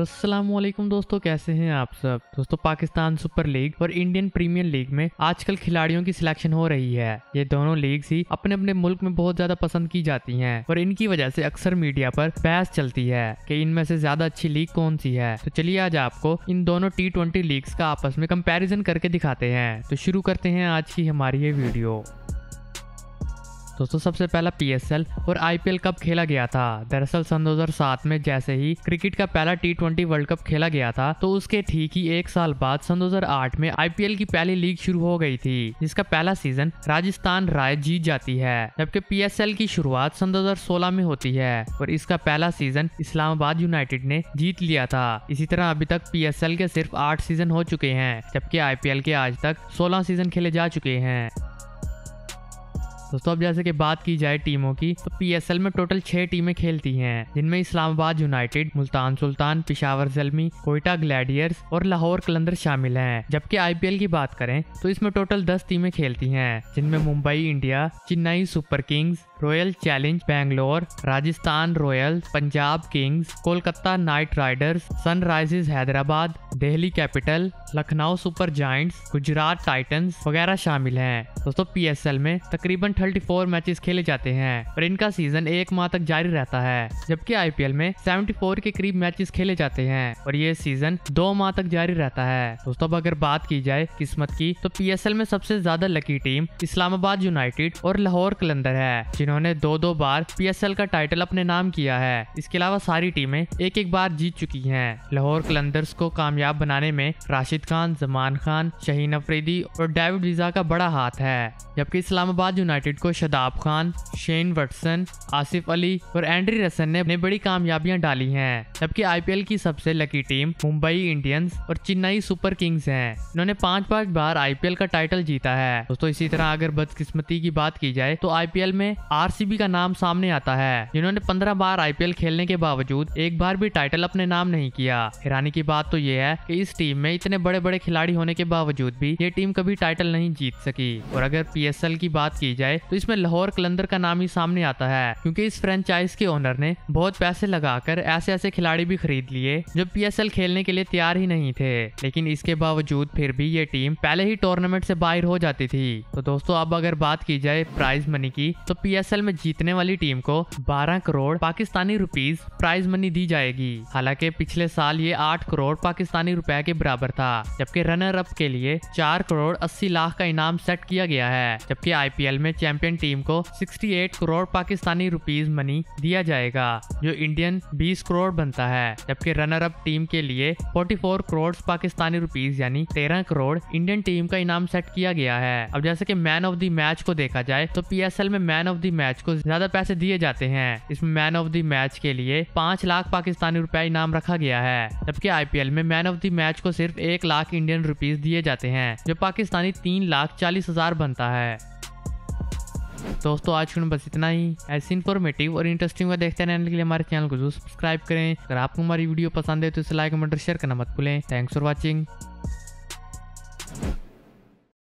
असलम दोस्तों, कैसे हैं आप सब? दोस्तों, पाकिस्तान सुपर लीग और इंडियन प्रीमियर लीग में आजकल खिलाड़ियों की सिलेक्शन हो रही है। ये दोनों लीग ही अपने अपने मुल्क में बहुत ज़्यादा पसंद की जाती हैं और इनकी वजह से अक्सर मीडिया पर बहस चलती है कि इनमें से ज़्यादा अच्छी लीग कौन सी है। तो चलिए आज आपको इन दोनों टी ट्वेंटी लीग्स का आपस में कंपेरिजन करके दिखाते हैं। तो शुरू करते हैं आज की हमारी ये वीडियो। दोस्तों, सबसे पहला पीएसएल और आईपीएल कब खेला गया था। दरअसल सन 2007 में जैसे ही क्रिकेट का पहला टी वर्ल्ड कप खेला गया था तो उसके ठीक ही एक साल बाद सन 2008 में आईपीएल की पहली लीग शुरू हो गई थी, जिसका पहला सीज़न राजस्थान राय जीत जाती है, जबकि पीएसएल की शुरुआत सन 2016 में होती है और इसका पहला सीज़न इस्लामाबाद यूनाइटेड ने जीत लिया था। इसी तरह अभी तक पीएसएल के सिर्फ़ आठ सीज़न हो चुके हैं, जबकि आईपीएल के आज तक सोलह सीज़न खेले जा चुके हैं। दोस्तों अब जैसे कि बात की जाए टीमों की तो पीएसएल में टोटल छह टीमें खेलती हैं। जिनमें इस्लामाबाद यूनाइटेड मुल्तान सुल्तान, पिशावर जलमी, कोयटा ग्लैडियर्स और लाहौर कलंदर शामिल हैं। जबकि आईपीएल की बात करें तो इसमें टोटल दस टीमें खेलती हैं। जिनमें Mumbai India, Chennai Super Kings Royal Challenge Bangalore, Rajasthan Royals Punjab Kings Kolkata Knight Riders Sunrisers Hyderabad, Delhi Capital Lucknow Super Giants Gujarat Titans वगैरह शामिल हैं। दोस्तों पीएसएल में तकरीबन 34 मैचेस खेले जाते हैं और इनका सीज़न एक माह तक जारी रहता है, जबकि आईपीएल में 74 के करीब मैचेस खेले जाते हैं, और ये सीज़न दो माह तक जारी रहता है। दोस्तों, अब अगर बात की जाए किस्मत की तो पीएसएल में सबसे ज़्यादा लकी टीम इस्लामाबाद यूनाइटेड और लाहौर कलंदर है, जिन्होंने दो दो बार पीएसएल का टाइटल अपने नाम किया है। इसके अलावा सारी टीमें एक एक बार जीत चुकी हैं। लाहौर कलंदर्स को कामयाब बनाने में राशिद खान, जमान खान, शहीन अफरीदी और डेविड वीज़ा का बड़ा हाथ है, जबकि इस्लामाबाद यूनाइटेड को शदाब खान, शेन वटसन, आसिफ अली और एंड्री रसन ने अपनी बड़ी कामयाबियाँ डाली हैं। जबकि आईपीएल की सबसे लकी टीम मुंबई इंडियंस और चेन्नई सुपर किंग्स हैं। इन्होंने पाँच पाँच बार आईपीएल का टाइटल जीता है। दोस्तों, इसी तरह अगर बदकिस्मती की बात की जाए तो आईपीएल में आरसीबी का नाम सामने आता है। जिन्होंने पंद्रह बार आईपीएल खेलने के बावजूद एक बार भी टाइटल अपने नाम नहीं किया। हैरानी की बात तो ये है कि इस टीम में इतने बड़े बड़े खिलाड़ी होने के बावजूद भी ये टीम कभी टाइटल नहीं जीत सकी। और अगर पीएसएल की बात की जाए तो इसमें लाहौर कलंदर का नाम ही सामने आता है, क्योंकि इस फ्रेंचाइज के ओनर ने बहुत पैसे लगाकर ऐसे ऐसे खिलाड़ी भी खरीद लिए, जो पीएसएल खेलने के लिए तैयार ही नहीं थे। लेकिन इसके बावजूद फिर भी ये टीम पहले ही टूर्नामेंट से बाहर हो जाती थी। तो दोस्तों, अब अगर बात की जाए प्राइज मनी की तो पीएसएल में जीतने वाली टीम को 12 crore Pakistani rupees prize money दी जाएगी। हालाँकि पिछले साल ये आठ करोड़ पाकिस्तानी रुपए के बराबर था, जबकि रनर अप के लिए चार करोड़ 80 लाख का इनाम सेट किया गया है, जबकि आईपीएल में चैंपियन टीम को 68 करोड़ पाकिस्तानी रुपीस मनी दिया जाएगा, जो इंडियन 20 करोड़ बनता है, जबकि रनर अप टीम के लिए 44 करोड़ पाकिस्तानी रुपीस यानी 13 करोड़ इंडियन टीम का इनाम सेट किया गया है। अब जैसे कि मैन ऑफ़ द मैच को देखा जाए तो पीएसएल में मैन ऑफ़ द मैच को ज़्यादा पैसे दिए जाते हैं। इसमें मैन ऑफ़ द मैच के लिए पाँच लाख पाकिस्तानी रुपया इनाम रखा गया है, जबकि आईपीएल में मैन ऑफ़ द मैच को सिर्फ़ एक लाख इंडियन रुपीज़ दिए जाते हैं, जो पाकिस्तानी तीन लाख चालीस हज़ार बनता है। दोस्तों, आज के बस इतना ही। ऐसी इन्फॉर्मेटिव और इंटरेस्टिंग देखते रहने के लिए हमारे चैनल को ज़रूर सब्सक्राइब करें। अगर आपको हमारी वीडियो पसंद है तो इसे लाइक कमेंट और शेयर करना मत भूलें। Thanks for watching